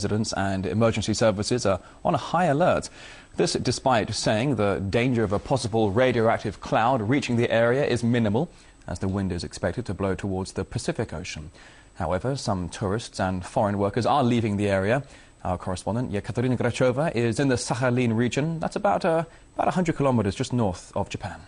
Residents and emergency services are on a high alert. This despite saying the danger of a possible radioactive cloud reaching the area is minimal, as the wind is expected to blow towards the Pacific Ocean. However, some tourists and foreign workers are leaving the area. Our correspondent Yekaterina Grachova is in the Sakhalin region. That's about, uh, about 100 kilometers just north of Japan.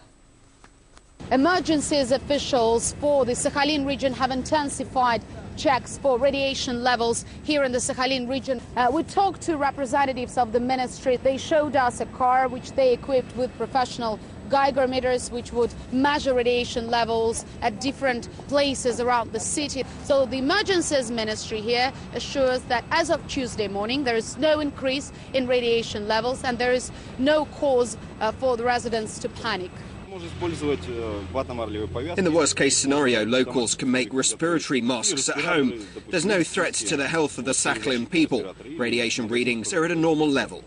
Emergencies officials for the Sakhalin region have intensified checks for radiation levels here in the Sakhalin region. Uh, we talked to representatives of the ministry. They showed us a car which they equipped with professional Geiger meters which would measure radiation levels at different places around the city. So the emergencies ministry here assures that as of Tuesday morning there is no increase in radiation levels and there is no cause uh, for the residents to panic. In the worst case scenario, locals can make respiratory masks at home. There's no threat to the health of the Sakhalin people. Radiation readings are at a normal level.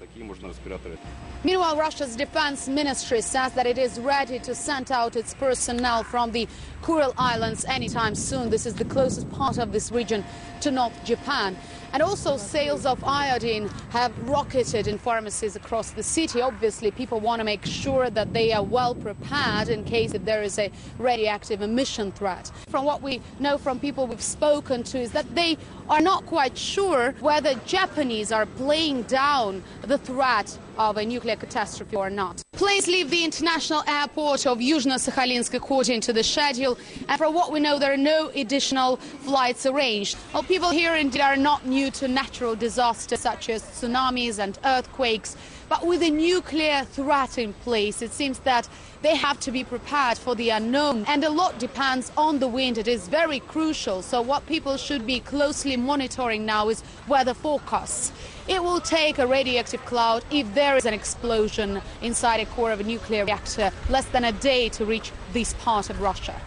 Meanwhile, Russia's defense ministry says that it is ready to send out its personnel from the Kuril Islands anytime soon. This is the closest part of this region to North Japan. And also sales of iodine have rocketed in pharmacies across the city. Obviously, people want to make sure that they are well prepared in case if there is a radioactive emission threat. From what we know from people we've spoken to is that they are not quite sure whether Japanese are playing down the threat of a nuclear catastrophe or not. Planes leave the international airport of Yuzhno-Sakhalinsk according to the schedule, and from what we know, there are no additional flights arranged. Well, people here indeed are not new to natural disasters such as tsunamis and earthquakes, but with a nuclear threat in place, it seems that they have to be prepared for the unknown. And a lot depends on the wind. It is very crucial. So what people should be closely monitoring now is weather forecasts. It will take a radioactive cloud if there is an explosion inside a core of a nuclear reactor less than a day to reach this part of Russia.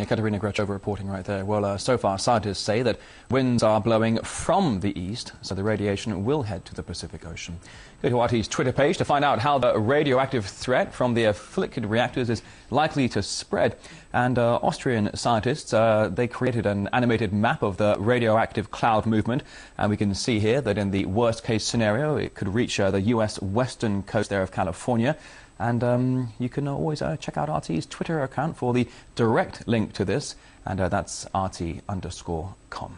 Yeah, Katerina Grachova reporting right there. Well, uh, so far, scientists say that winds are blowing from the east, so the radiation will head to the Pacific Ocean. Go to RT's Twitter page to find out how the radioactive threat from the afflicted reactors is likely to spread. And uh, Austrian scientists, uh, they created an animated map of the radioactive cloud movement. And we can see here that in the worst case scenario, it could reach uh, the U.S. western coast there of California. And um, you can always uh, check out RT's Twitter account for the direct link to this, and uh, that's RT underscore com.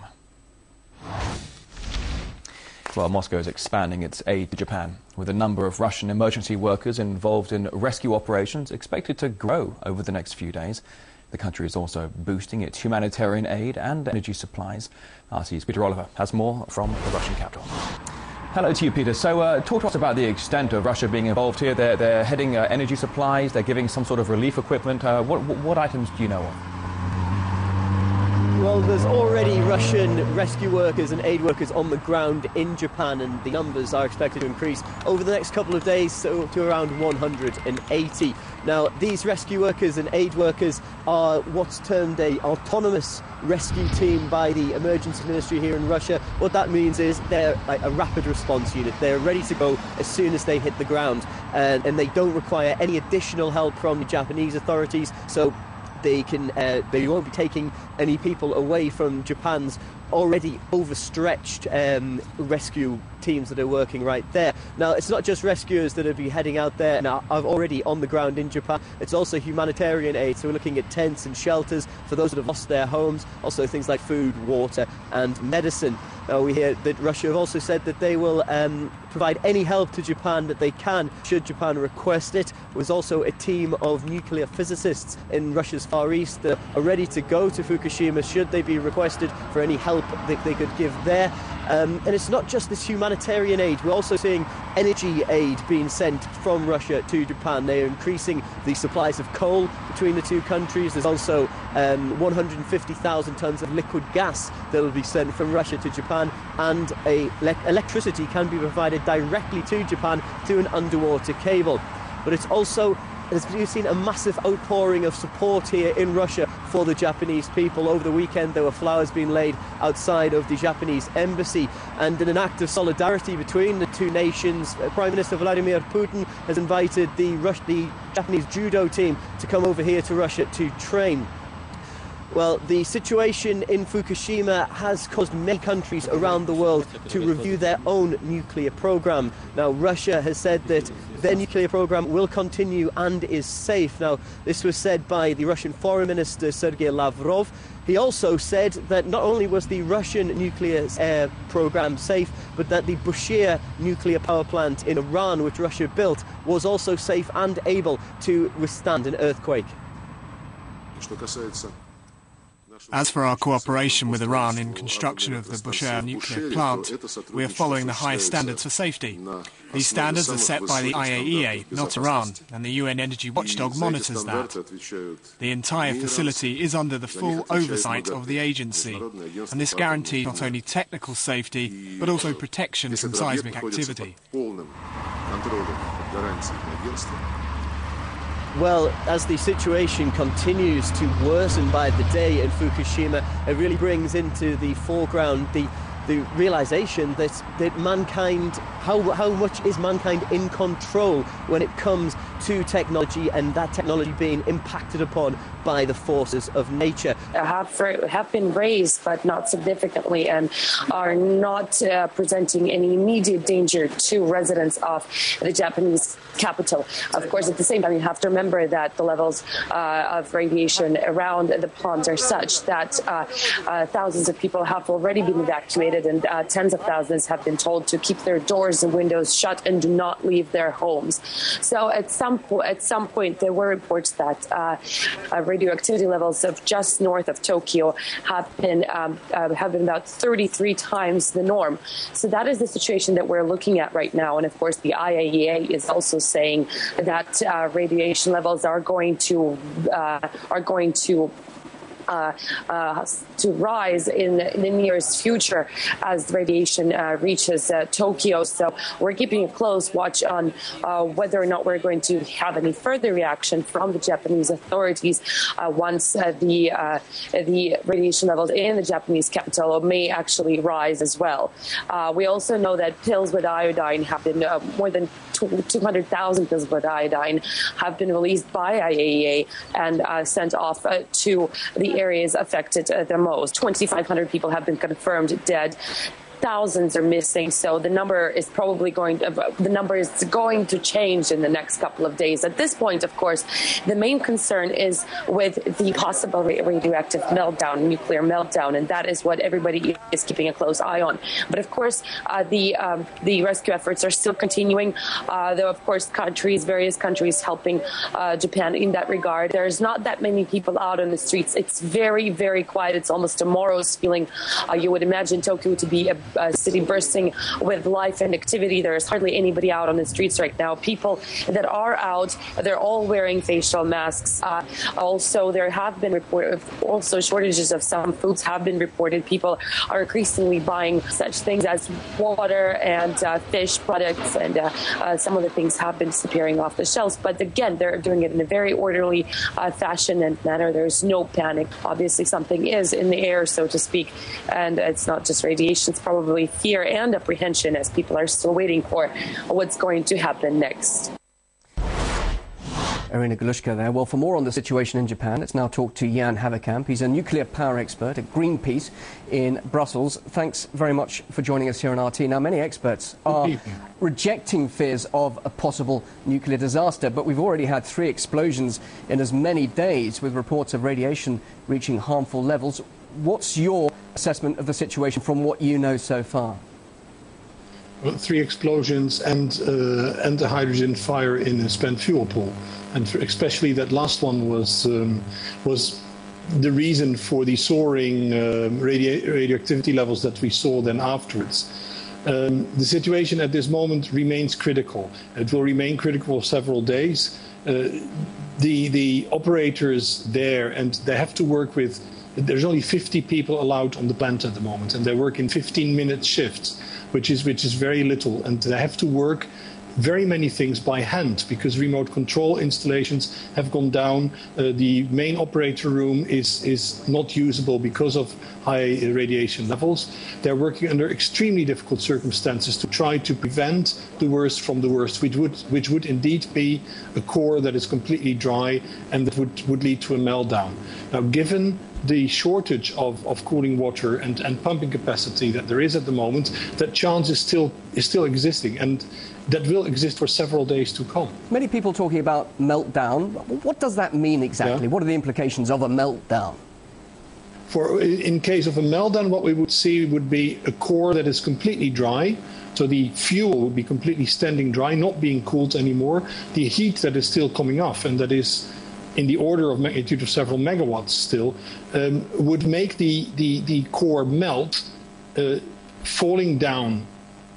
Well, Moscow is expanding its aid to Japan, with the number of Russian emergency workers involved in rescue operations expected to grow over the next few days. The country is also boosting its humanitarian aid and energy supplies. RT's Peter Oliver has more from the Russian capital. Hello to you, Peter. So, uh, talk to us about the extent of Russia being involved here. They're, they're heading uh, energy supplies, they're giving some sort of relief equipment. Uh, what, what, what items do you know of? Well, there's already Russian rescue workers and aid workers on the ground in Japan, and the numbers are expected to increase over the next couple of days so to around 180. Now, these rescue workers and aid workers are what's termed a autonomous rescue team by the emergency ministry here in Russia. What that means is they're like a rapid response unit. They're ready to go as soon as they hit the ground, and, and they don't require any additional help from the Japanese authorities. So they can uh, they won't be taking any people away from Japan's already overstretched um, rescue teams that are working right there. Now, it's not just rescuers that will be heading out there now, are already on the ground in Japan. It's also humanitarian aid, so we're looking at tents and shelters for those that have lost their homes, also things like food, water, and medicine. Uh, we hear that Russia have also said that they will um, provide any help to Japan that they can, should Japan request it. There's also a team of nuclear physicists in Russia's Far East that are ready to go to Fukushima should they be requested for any help that they could give there. Um, and it's not just this humanitarian aid, we're also seeing energy aid being sent from Russia to Japan. They are increasing the supplies of coal between the two countries. There's also um, 150,000 tonnes of liquid gas that will be sent from Russia to Japan, and a le- electricity can be provided directly to Japan through an underwater cable. But it's also we've seen a massive outpouring of support here in Russia for the Japanese people. Over the weekend, there were flowers being laid outside of the Japanese embassy. And in an act of solidarity between the two nations, uh, Prime Minister Vladimir Putin has invited the, Rus- the Japanese judo team to come over here to Russia to train. Well, the situation in Fukushima has caused many countries around the world to review their own nuclear program. Now, Russia has said that their nuclear program will continue and is safe. Now, this was said by the Russian Foreign Minister Sergei Lavrov. He also said that not only was the Russian nuclear program safe, but that the Bushehr nuclear power plant in Iran, which Russia built, was also safe and able to withstand an earthquake. As for our cooperation with Iran in construction of the Bushehr nuclear plant, we are following the highest standards for safety. These standards are set by the IAEA, not Iran, and the UN Energy Watchdog monitors that. The entire facility is under the full oversight of the agency, and this guarantees not only technical safety, but also protection from seismic activity. Well, as the situation continues to worsen by the day in Fukushima, it really brings into the foreground the the realization that, that mankind, how, how much is mankind in control when it comes to technology and that technology being impacted upon by the forces of nature. Have, have been raised, but not significantly, and are not uh, presenting any immediate danger to residents of the Japanese capital. Of course, at the same time, you have to remember that the levels uh, of radiation around the ponds are such that uh, uh thousands of people have already been evacuated, and uh, tens of thousands have been told to keep their doors and windows shut and do not leave their homes. So, at some po- at some point, there were reports that uh, radioactivity levels of just north of Tokyo have been um, uh, have been about 33 times the norm. So that is the situation that we're looking at right now. And of course, the IAEA is also saying that uh, radiation levels are going to uh, are going to uh, uh, Uh, uh, to rise in, the nearest future as radiation uh, reaches uh, Tokyo. So we're keeping a close watch on whether or not we're going to have any further reaction from the Japanese authorities once the the radiation levels in the Japanese capital may actually rise as well. we also know that pills with iodine have been more than 200,000 pills with iodine have been released by IAEA and uh, sent off uh, to the areas affected uh, the most. 2,500 people have been confirmed dead thousands are missing. So the number is probably going to, the number is going to change in the next couple of days. At this point, of course, the main concern is with the possible radioactive meltdown, nuclear meltdown, and that is what everybody is keeping a close eye on. But of course, uh, the um, the rescue efforts are still continuing. Uh, are, of course, countries, various countries helping uh, Japan in that regard. There's not that many people out on the streets. It's very, very quiet. It's almost a morose feeling. Uh, you would imagine Tokyo to be a uh, city bursting with life and activity. There's hardly anybody out on the streets right now. People that are out, they're all wearing facial masks. Uh, also, there have been report- also shortages of some foods have been reported. People are increasingly buying such things as water and uh, fish products, and uh, uh, some of the things have been disappearing off the shelves. But again, they're doing it in a very orderly fashion and manner. There's no panic. Obviously, something is in the air, so to speak, and it's not just radiation. It's probably probably fear and apprehension as people are still waiting for what's going to happen next. Irina Galushka there. Well, for more on the situation in Japan, let's now talk to Jan Haverkamp. He's a nuclear power expert at Greenpeace in Brussels. Thanks very much for joining us here on RT. Now, many experts are rejecting fears of a possible nuclear disaster, but we've already had three explosions in as many days with reports of radiation reaching harmful levels. What's your assessment of the situation from what you know so far? Well, three explosions and uh, and a hydrogen fire in a spent fuel pool, and especially that last one was um, was the reason for the soaring uh, radi radioactivity levels that we saw then afterwards. Um, the situation at this moment remains critical. It will remain critical for several days. Uh, the the operators there and they have to work with there's only 50 people allowed on the plant at the moment, and they work in 15 minute shifts, which is which is very little, and they have to work very many things by hand because remote control installations have gone down. Uh, the main operator room is, is not usable because of high radiation levels. They're working under extremely difficult circumstances to try to prevent the worst from the worst, which would, which would indeed be a core that is completely dry and that would, would lead to a meltdown. Now, given the shortage of, of cooling water and, and pumping capacity that there is at the moment, that chance is still is still existing and that will exist for several days to come. Many people talking about meltdown. What does that mean exactly? Yeah. What are the implications of a meltdown? For in case of a meltdown, what we would see would be a core that is completely dry. So the fuel would be completely standing dry, not being cooled anymore. The heat that is still coming off, and that is in the order of magnitude of several megawatts still, um, would make the, the, the core melt, uh, falling down.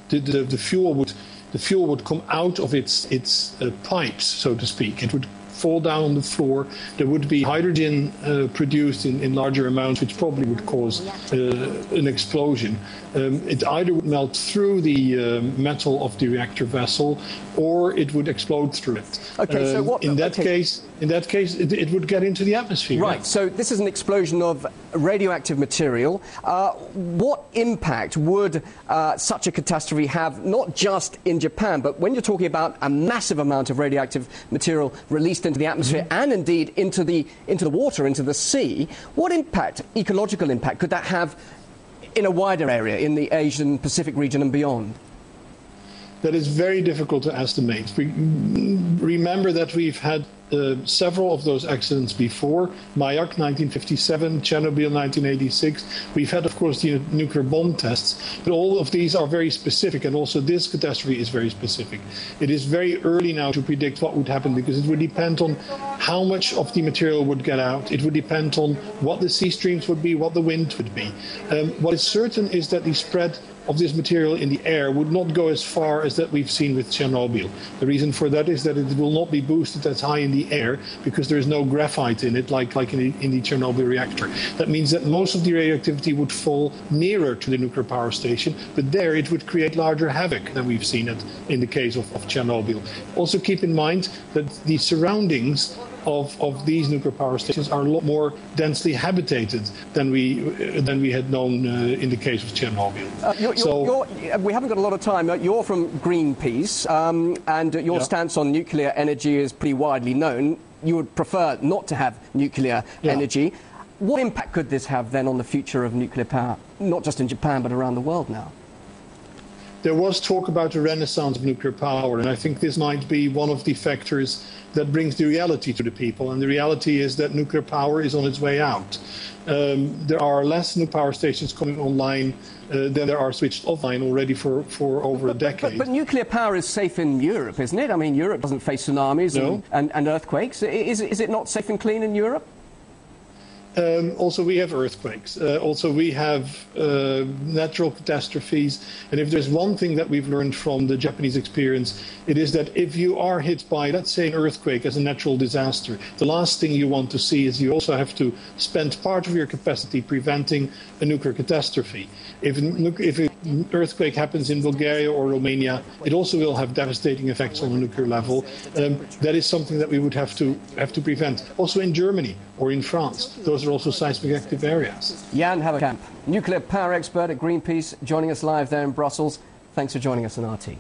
The, the, the, fuel would the fuel would come out of its its uh, pipes, so to speak. It would fall down on the floor. There would be hydrogen uh, produced in, in larger amounts, which probably would cause uh, an explosion. Um, it either would melt through the uh, metal of the reactor vessel, or it would explode through it. Okay, so um, what, in that okay. case, in that case, it, it, would get into the atmosphere. Right. Yeah. So this is an explosion of radioactive material. Uh, what impact would uh, such a catastrophe have, not just in Japan, but when you're talking about a massive amount of radioactive material released into the atmosphere mm-hmm. and indeed into the into the water, into the sea? What impact, ecological impact, could that have in a wider area, in the Asian Pacific region and beyond? That is very difficult to estimate. We, remember that we've had uh, several of those accidents before Mayak 1957, Chernobyl 1986. We've had, of course, the nuclear bomb tests, but all of these are very specific, and also this catastrophe is very specific. It is very early now to predict what would happen because it would depend on how much of the material would get out. It would depend on what the sea streams would be, what the wind would be. Um, what is certain is that the spread of this material in the air would not go as far as that we've seen with Chernobyl. The reason for that is that it will not be boosted as high in the air because there is no graphite in it, like, like in, the, in the Chernobyl reactor. That means that most of the radioactivity would fall nearer to the nuclear power station, but there it would create larger havoc than we've seen it in the case of, of Chernobyl. Also keep in mind that the surroundings of, of these nuclear power stations are a lot more densely habitated than we than we had known uh, in the case of Chernobyl. Uh, you're, you're, so, you're, we haven't got a lot of time. You're from Greenpeace, um, and your yeah. stance on nuclear energy is pretty widely known. You would prefer not to have nuclear yeah. energy. What impact could this have then on the future of nuclear power, not just in Japan but around the world now? There was talk about a renaissance of nuclear power, and I think this might be one of the factors that brings the reality to the people. And the reality is that nuclear power is on its way out. Um, there are less new power stations coming online uh, than there are switched offline already for, for over but, a decade. But, but, nuclear power is safe in Europe, isn't it? I mean, Europe doesn't face tsunamis no. and, and, and, earthquakes. Is, is it not safe and clean in Europe? Um, also, we have earthquakes. Uh, also, we have uh, natural catastrophes. And if there's one thing that we've learned from the Japanese experience, it is that if you are hit by, let's say, an earthquake as a natural disaster, the last thing you want to see is you also have to spend part of your capacity preventing a nuclear catastrophe. If, if an earthquake happens in Bulgaria or Romania, it also will have devastating effects on the nuclear level. Um, that is something that we would have to have to prevent. Also in Germany or in France, those are also seismic active areas. Jan Haverkamp, nuclear power expert at Greenpeace, joining us live there in Brussels. Thanks for joining us on RT.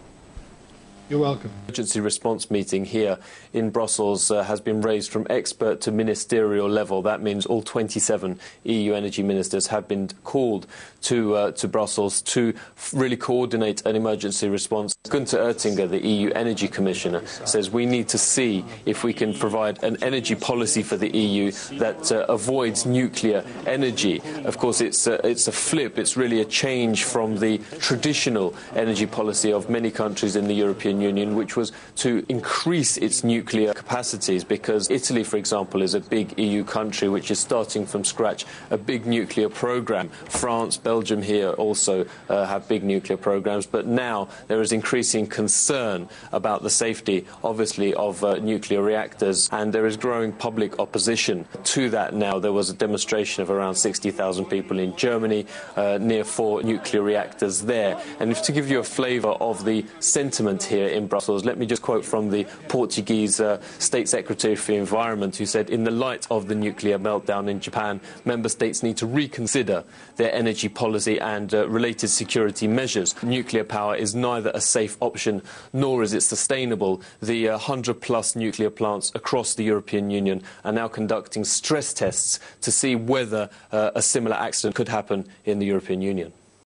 You're welcome. Emergency response meeting here in Brussels uh, has been raised from expert to ministerial level. That means all 27 EU energy ministers have been called to, uh, to Brussels to really coordinate an emergency response. Gunther Oettinger, the EU Energy Commissioner, says we need to see if we can provide an energy policy for the EU that uh, avoids nuclear energy. Of course, it's a, it's a flip. It's really a change from the traditional energy policy of many countries in the European European Union, which was to increase its nuclear capacities because Italy, for example, is a big EU country which is starting from scratch a big nuclear program. France, Belgium here also uh, have big nuclear programs, but now there is increasing concern about the safety, obviously, of uh, nuclear reactors, and there is growing public opposition to that now. There was a demonstration of around 60,000 people in Germany uh, near four nuclear reactors there. And to give you a flavour of the sentiment here, here in Brussels. Let me just quote from the Portuguese uh, State Secretary for the Environment, who said, In the light of the nuclear meltdown in Japan, member states need to reconsider their energy policy and uh, related security measures. Nuclear power is neither a safe option nor is it sustainable. The 100 uh, plus nuclear plants across the European Union are now conducting stress tests to see whether uh, a similar accident could happen in the European Union.